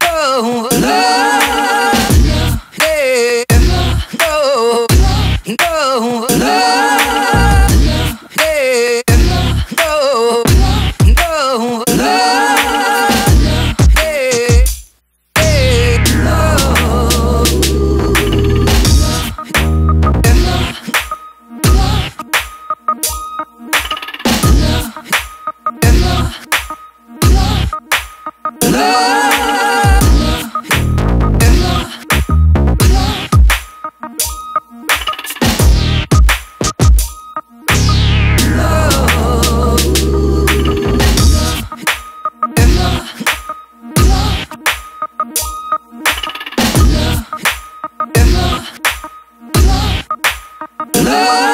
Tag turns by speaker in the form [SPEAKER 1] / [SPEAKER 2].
[SPEAKER 1] no, yeah, yeah, yeah. Love. love.